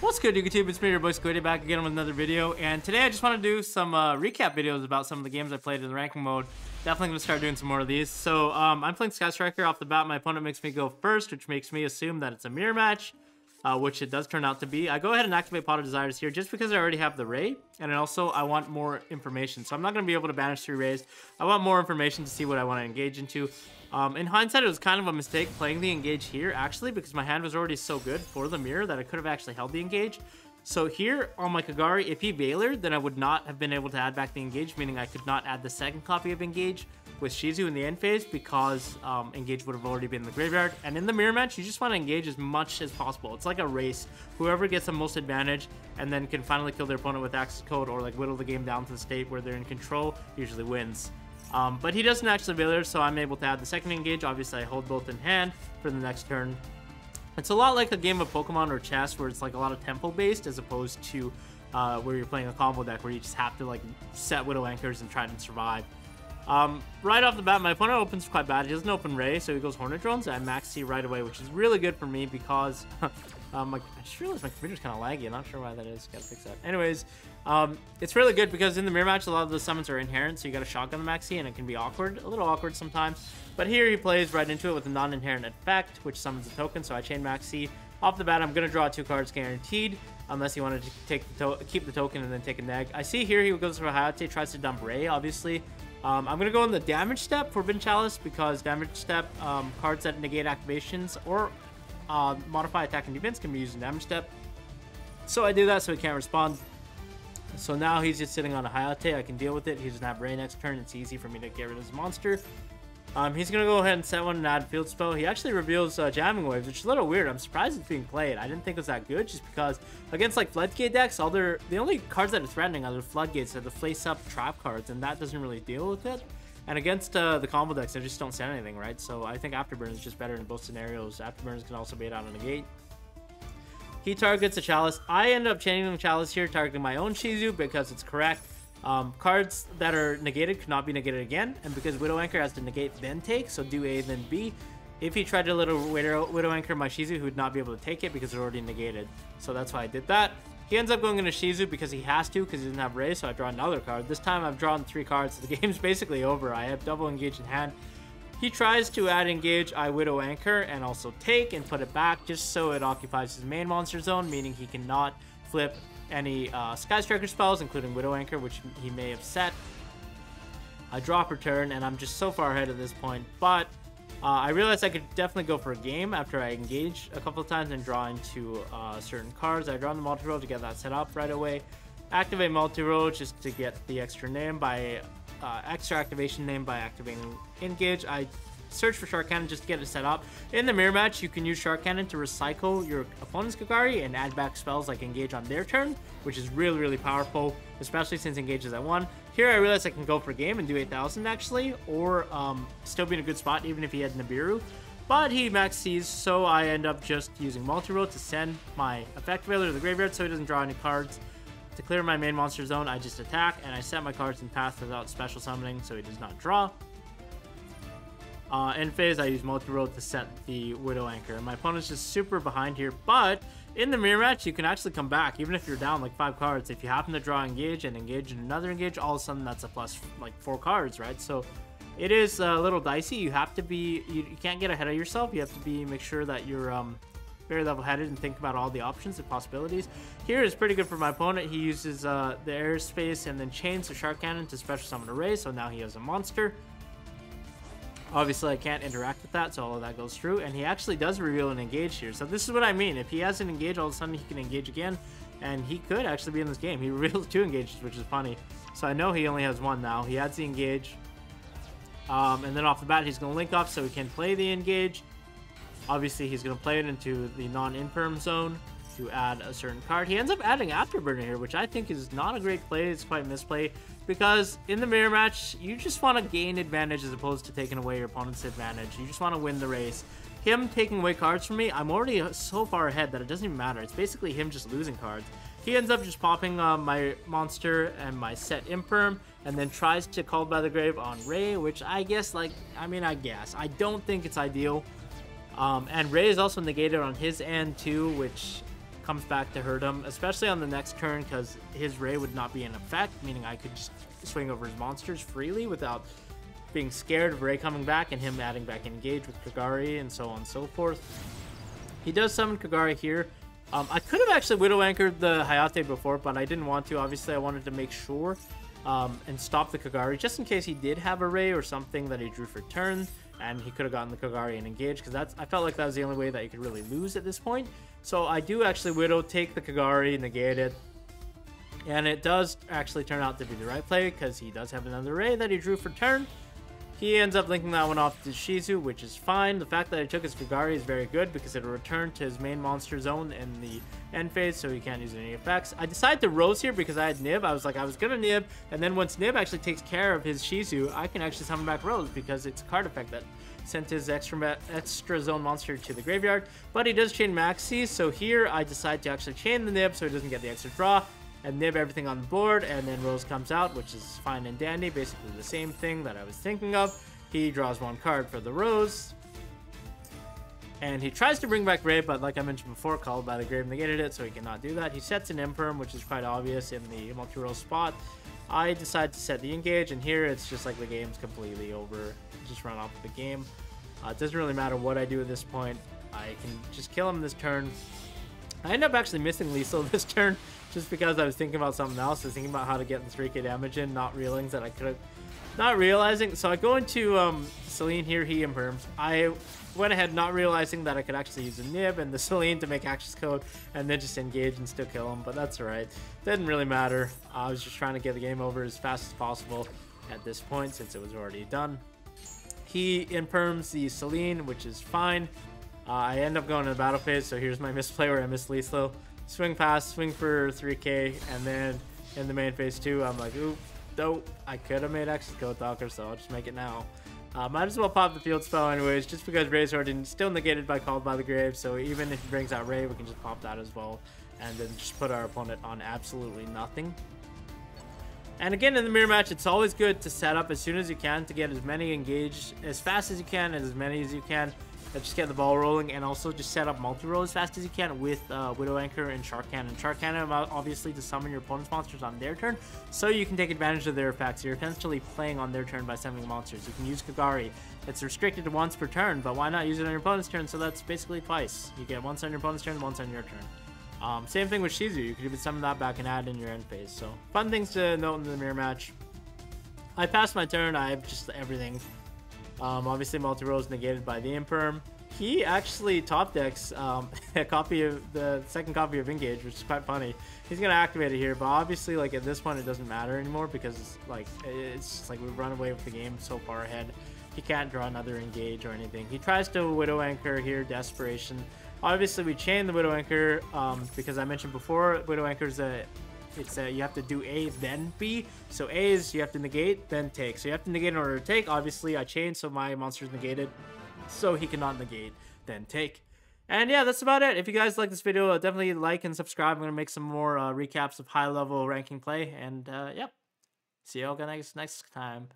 What's good, YouTube? It's me, your boy Squiddy, back again with another video. And today I just want to do some uh, recap videos about some of the games I played in the ranking mode. Definitely going to start doing some more of these. So um, I'm playing Sky Striker off the bat. My opponent makes me go first, which makes me assume that it's a mirror match, uh, which it does turn out to be. I go ahead and activate Pot of Desires here just because I already have the Ray. And also I want more information. So I'm not going to be able to banish three Rays. I want more information to see what I want to engage into. Um, in hindsight, it was kind of a mistake playing the engage here, actually, because my hand was already so good for the mirror that I could have actually held the engage. So here on my Kagari, if he Veilered, then I would not have been able to add back the Engage, meaning I could not add the second copy of Engage with Shizu in the end phase because um, Engage would have already been in the graveyard. And in the mirror match, you just want to engage as much as possible. It's like a race. Whoever gets the most advantage and then can finally kill their opponent with Access Code or like whittle the game down to the state where they're in control usually wins. Um, but he doesn't actually Veiler, so I'm able to add the second engage. Obviously, I hold both in hand for the next turn. It's a lot like a game of Pokemon or chess where it's like a lot of tempo based as opposed to uh, where you're playing a combo deck where you just have to like set Widow Anchors and try to survive. Um, right off the bat, my opponent opens quite bad. He doesn't open Ray, so he goes Hornet Drones and Max C right away, which is really good for me because um, my, I just realized my computer's kind of laggy. I'm not sure why that is. Gotta fix that. Anyways, um, it's really good because in the mirror match, a lot of the summons are inherent, so you got to shotgun the Max C, and it can be awkward, a little awkward sometimes. But here he plays right into it with a non-inherent effect, which summons a token, so I chain Max C. Off the bat, I'm going to draw two cards guaranteed, unless he wanted to take the keep the token and then take a neg. I see here he goes for Hayate, tries to dump Ray, obviously. Um, I'm going to go in the damage step Forbidden Chalice because damage step um, cards that negate activations or uh, modify attack and defense can be used in damage step. So I do that so he can't respond. So now he's just sitting on a Hayate. I can deal with it. He doesn't have Ray next turn. It's easy for me to get rid of his monster. Um, he's going to go ahead and set one and add field spell. He actually reveals uh, Jamming Waves, which is a little weird. I'm surprised it's being played. I didn't think it was that good just because against like Floodgate decks, all their, the only cards that are threatening are the Floodgates, are the Face Up trap cards, and that doesn't really deal with it. And against uh, the combo decks, they just don't set anything, right? So I think Afterburn is just better in both scenarios. Afterburns can also bait out on the gate. He targets a Chalice. I end up chaining the Chalice here, targeting my own Shizu because it's correct. Um, cards that are negated cannot be negated again, and because Widow Anchor has to negate then take, so do A then B. If he tried to little Widow, Widow Anchor my Shizu, he would not be able to take it because it's already negated. So that's why I did that. He ends up going into Shizu because he has to because he doesn't have Ray, so I draw another card. This time I've drawn three cards. The game's basically over. I have double engage in hand. He tries to add engage, I Widow Anchor, and also take and put it back just so it occupies his main monster zone, meaning he cannot flip any uh, Sky spells, including Widow Anchor, which he may have set. I drop return, and I'm just so far ahead at this point, but uh, I realized I could definitely go for a game after I engage a couple of times and draw into uh, certain cards. I draw the Multi-Role to get that set up right away. Activate Multi-Role just to get the extra name by uh, extra activation name by activating engage. I search for Shark Cannon just to get it set up. In the mirror match, you can use Shark Cannon to recycle your opponent's Kagari and add back spells like engage on their turn, which is really, really powerful, especially since engage is at 1. Here I realize I can go for game and do 8,000 actually, or um, still be in a good spot even if he had Nibiru. But he max sees, so I end up just using Multi-Role to send my effect veiler to the graveyard so he doesn't draw any cards. To clear my main monster zone, I just attack, and I set my cards in path without special summoning, so he does not draw. Uh, in phase, I use Multi-Role to set the Widow Anchor. My opponent's just super behind here, but in the mirror match, you can actually come back, even if you're down like five cards. If you happen to draw engage and engage in another engage, all of a sudden that's a plus like four cards, right? So it is a little dicey. You have to be, you, you can't get ahead of yourself. You have to be, make sure that you're um, very level-headed and think about all the options and possibilities. Here is pretty good for my opponent. He uses uh, the airspace and then chains the Shark Cannon to special summon a Ray, so now he has a monster. Obviously, I can't interact with that, so all of that goes through. And he actually does reveal an engage here. So this is what I mean. If he has an engage, all of a sudden he can engage again. And he could actually be in this game. He reveals two engages, which is funny. So I know he only has one now. He adds the engage. Um, and then off the bat, he's going to link up so he can play the engage. Obviously, he's going to play it into the non-imperm zone to add a certain card. He ends up adding Afterburner here, which I think is not a great play. It's quite a misplay because in the mirror match, you just want to gain advantage as opposed to taking away your opponent's advantage. You just want to win the race. Him taking away cards from me, I'm already so far ahead that it doesn't even matter. It's basically him just losing cards. He ends up just popping uh, my monster and my set Imperm, and then tries to call by the grave on Ray, which I guess, like, I mean, I guess. I don't think it's ideal. Um, and Ray is also negated on his end too, which comes back to hurt him, especially on the next turn because his Ray would not be in effect, meaning I could just swing over his monsters freely without being scared of Ray coming back and him adding back engage with Kagari and so on and so forth. He does summon Kagari here. Um, I could have actually Widow Anchored the Hayate before, but I didn't want to. Obviously, I wanted to make sure um, and stop the Kagari just in case he did have a Ray or something that he drew for turn and he could have gotten the Kagari and engaged because that's I felt like that was the only way that you could really lose at this point. So I do actually Widow take the Kagari, negate it, and it does actually turn out to be the right play because he does have another Ray that he drew for turn. He ends up linking that one off to Shizu, which is fine. The fact that I took his Kagari is very good because it'll return to his main monster zone in the end phase, so he can't use any effects. I decided to Roze here because I had Nib. I was like, I was going to Nib, and then once Nib actually takes care of his Shizu, I can actually summon back Roze because it's a card effect that sent his extra extra zone monster to the graveyard. But he does chain Max C, so here I decide to actually chain the Nib so he doesn't get the extra draw and nib everything on the board, and then Roze comes out, which is fine and dandy, basically the same thing that I was thinking of. He draws one card for the Roze, and he tries to bring back Ray, but like I mentioned before, called by the Grave negated it, so he cannot do that. He sets an Imperm, which is quite obvious in the multi-rose spot. I decide to set the engage, and here it's just like the game's completely over. Just run off the game. Uh, it doesn't really matter what I do at this point. I can just kill him this turn. I end up actually missing lethal this turn just because I was thinking about something else. I was thinking about how to get the 3k damage in, not realizing that I could have... Not realizing... So I go into um, Selene here, he imperms. I went ahead not realizing that I could actually use a nib and the Selene to make access code and then just engage and still kill him, but that's alright. Didn't really matter. I was just trying to get the game over as fast as possible at this point since it was already done. He imperms the Selene, which is fine. Uh, I end up going to the battle phase, so here's my misplay where I miss lethal. Swing pass, swing for 3k, and then in the main phase 2, I'm like, oop, dope. I could have made access code Talker, so I'll just make it now. Uh, might as well pop the field spell anyways, just because Ray's already still negated by Called by the Grave, so even if he brings out Ray, we can just pop that as well, and then just put our opponent on absolutely nothing. And again, in the mirror match, it's always good to set up as soon as you can to get as many engaged as fast as you can and as many as you can just get the ball rolling and also just set up Multi-Role as fast as you can with uh, Widow Anchor and Shark Cannon. Shark Cannon obviously to summon your opponent's monsters on their turn so you can take advantage of their effects. You're essentially playing on their turn by summoning monsters. You can use Kagari. It's restricted to once per turn, but why not use it on your opponent's turn? So that's basically twice. You get once on your opponent's turn, once on your turn. Um, same thing with Shizu. You could even summon that back and add in your end phase. So fun things to note in the mirror match. I passed my turn. I have just everything um, obviously, multi-rose negated by the Imperm. He actually top decks um, a copy of the second copy of Engage, which is quite funny. He's gonna activate it here, but obviously, like at this point, it doesn't matter anymore because like it's just like we've run away with the game so far ahead. He can't draw another Engage or anything. He tries to Widow Anchor here, Desperation. Obviously, we chain the Widow Anchor um, because I mentioned before, Widow Anchor is a it's a, you have to do A, then B. So A is you have to negate, then take. So you have to negate in order to take. Obviously, I changed, so my monster is negated. So he cannot negate, then take. And yeah, that's about it. If you guys like this video, uh, definitely like and subscribe. I'm going to make some more uh, recaps of high-level ranking play. And uh, yep, see you all guys next time.